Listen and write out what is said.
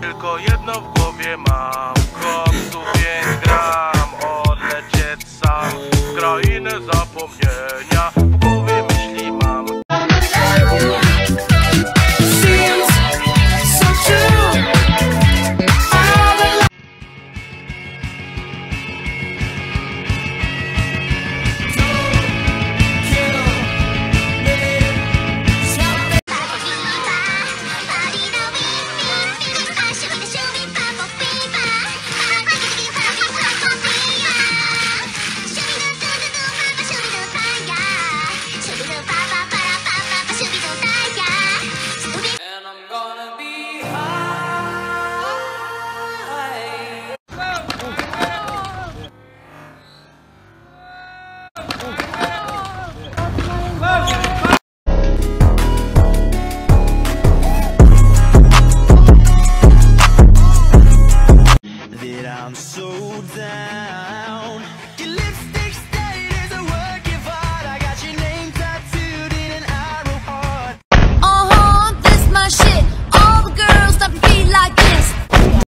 Tylko jedno w głowie mam. Koksu 5 gram Odlecieć sam. W krainę zapomnienia I'm so down. Your lipstick stain is a work of art I got your name tattooed in an arrow heart. Uh-huh, this my shit. All the girls that feel like this.